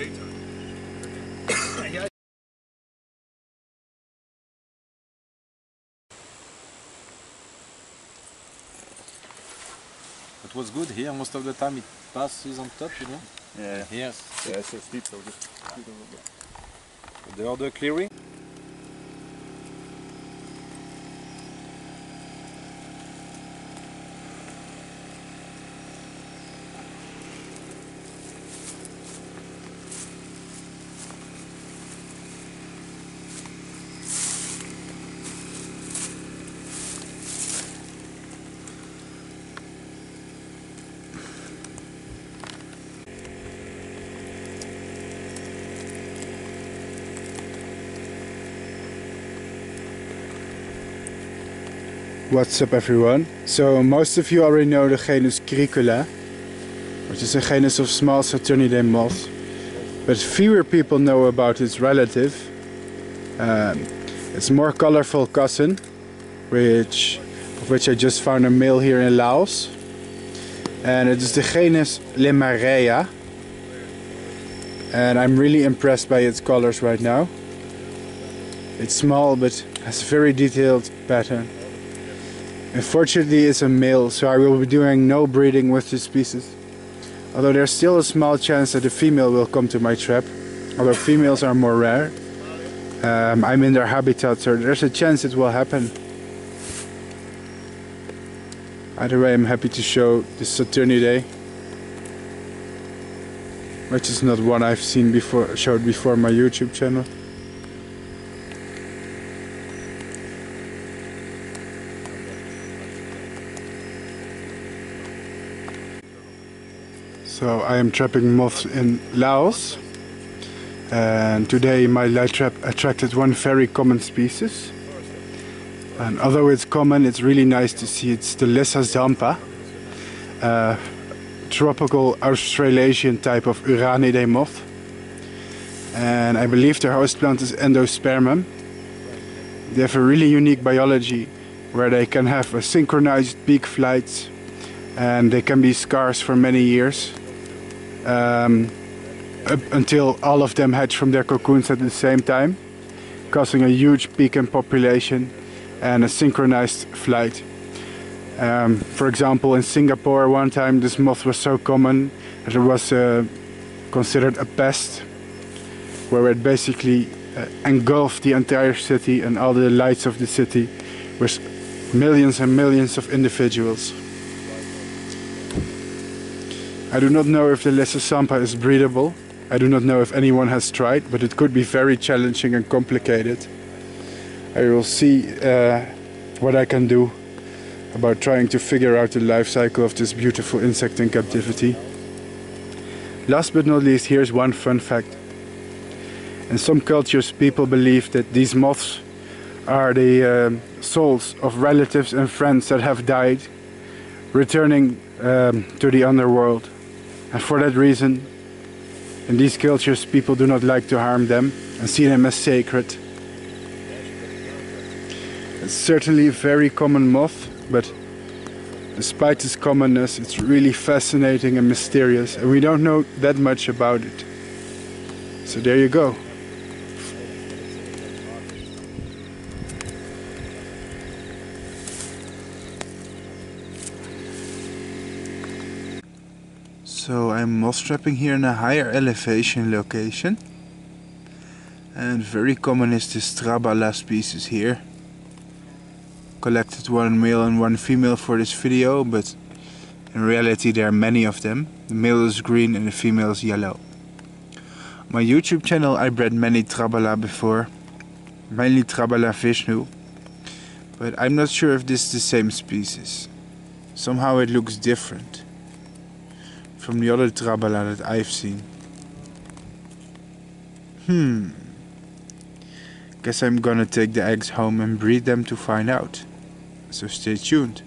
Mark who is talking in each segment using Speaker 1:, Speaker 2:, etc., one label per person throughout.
Speaker 1: India. India daytime.
Speaker 2: It was good here. Most of the time it passes on top, you know. Yeah. Yes. Yeah, it's so steep, so just scoot a little bit. The other clearing.
Speaker 3: What's up everyone? So most of you already know the genus Cricula, which is a genus of small Saturniidae moths, but fewer people know about its relative, um, its more colorful cousin, which of which I just found a male here in Laos, and it is the genus Lemaireia, and I'm really impressed by its colors right now. It's small but has a very detailed pattern. Unfortunately it's a male, so I will be doing no breeding with this species. Although there's still a small chance that a female will come to my trap, although females are more rare. Um, I'm in their habitat, so there's a chance it will happen. Either way, I'm happy to show this Saturniidae, which is not one I've seen before, showed before my YouTube channel. So I am trapping moths in Laos. And today my light trap attracted one very common species.
Speaker 1: And although
Speaker 3: it's common it's really nice to see. It's the Lyssa zampa tropical Australasian type of Uraniidae moth. And I believe their host plant is Endospermum. They have a really unique biology where they can have a synchronized peak flights and they can be scarce for many years um,
Speaker 1: up until
Speaker 3: all of them hatch from their cocoons at the same time,
Speaker 1: causing
Speaker 3: a huge peak in population
Speaker 1: and a
Speaker 3: synchronized flight. Um, for example, in Singapore, one time this moth was so common that it was uh, considered a pest, where it basically uh, engulfed the entire city and all the lights of the city with
Speaker 1: millions
Speaker 3: and millions of individuals. I do not know if the Lyssa zampa is breedable. I do not know if anyone has tried, but it could be very challenging and complicated. I will see uh, what I can do about trying to figure out the life cycle of this beautiful insect in captivity. Last but not least, here's one fun fact. In some cultures, people believe that these moths are the um, souls of relatives and friends that have died, returning um, to the underworld. And for that reason, in these cultures, people do not like to harm them and see them as sacred.
Speaker 1: It's
Speaker 3: certainly a very common moth, but
Speaker 1: despite its
Speaker 3: commonness, it's really fascinating and mysterious, and we don't know that much about it. So there you go. So I'm moth trapping here in a higher elevation location. And very common is this Trabala species here. Collected one male and one female for this video, but in reality there are many of them. The male is green and the female is yellow. My YouTube channel I bred many Trabala before, mainly Trabala Vishnou, but I'm not sure if this is the same species. Somehow it looks different from the other Trabala that I've seen. Hmm. Guess I'm gonna take the eggs home and breed them to find out. So stay tuned.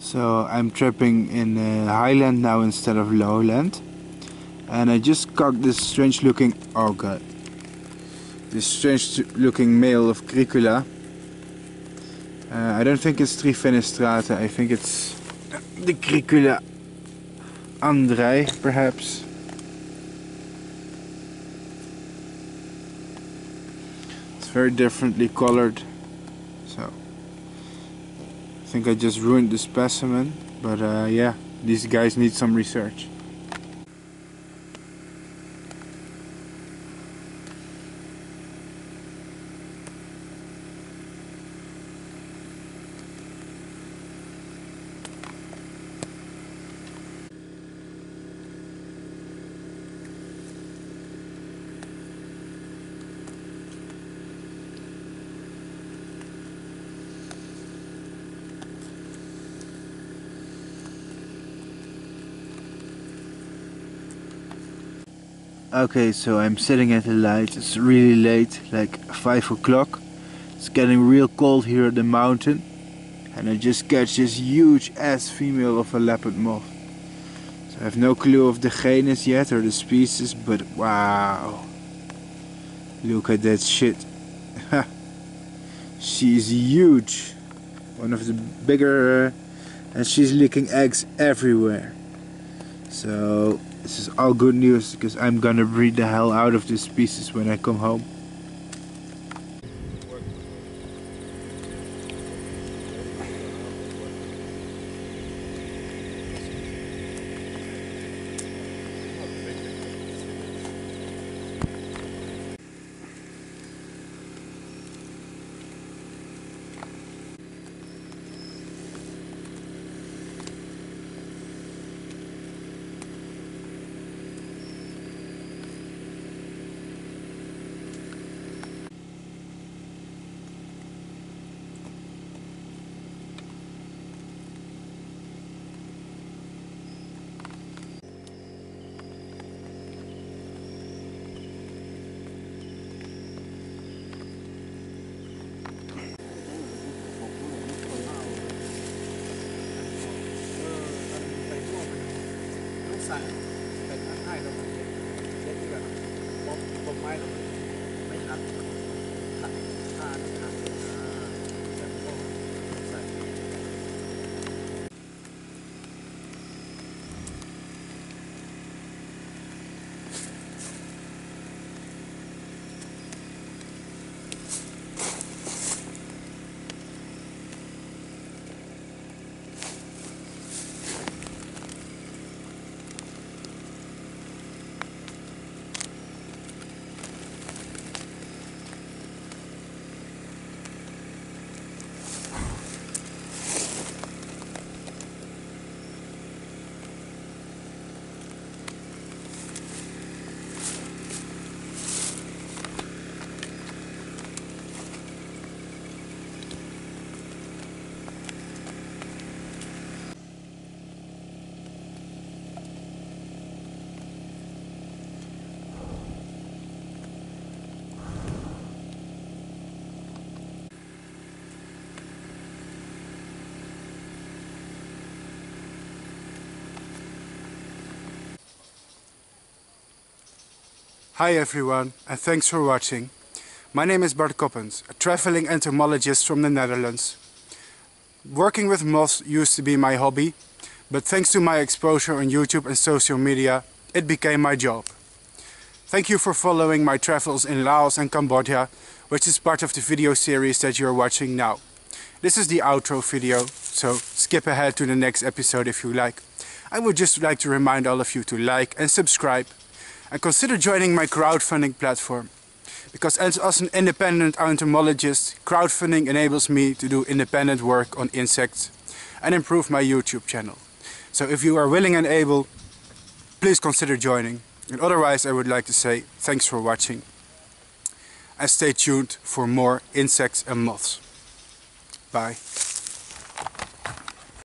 Speaker 3: So I'm trapping in uh, highland now instead of lowland. And I just caught this strange looking, oh god. This strange looking male of Cricula. Uh, I don't think it's Trifenestrata, I think it's the Cricula Andrei perhaps. It's very differently colored. Think I just ruined the specimen, but uh, yeah, these guys need some research. Okay, so I'm sitting at the light. It's really late, like 5 o'clock. It's getting real cold here at the mountain. And I just catch this huge ass female of a leopard moth. So I have no clue of the genus yet or the species, but wow. Look at that shit. she's huge. One of the bigger, and she's licking eggs everywhere. So this is all good news because I'm gonna breed the hell out of this species when I come home.
Speaker 4: เป็ต่ข้างให้เราเล็กเล็กที่แบบปมไม้เราไม่ชัด
Speaker 3: Hi everyone and thanks for watching. My name is Bart Coppens, a traveling entomologist from the Netherlands. Working with moths used to be my hobby, but thanks to my exposure on YouTube and social media, it became my job. Thank you for following my travels in Laos and Cambodia, which is part of the video series that you're watching now. This is the outro video, so skip ahead to the next episode if you like. I would just like to remind all of you to like and subscribe and consider joining my crowdfunding platform. Because as, as an independent entomologist, crowdfunding enables me to do independent work on insects and improve my YouTube channel. So if you are willing and able, please consider joining. And otherwise I would like to say thanks for watching and stay tuned for more insects and moths. Bye.